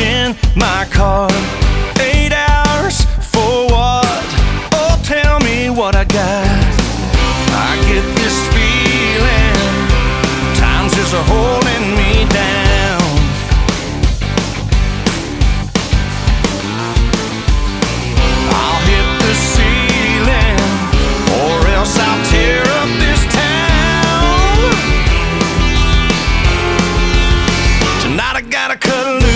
in my car. Eight hours for what? Oh, tell me what I got. I get this feeling. Times is a holding me down. I'll hit the ceiling Or else I'll tear up this town. Tonight I gotta cut loose.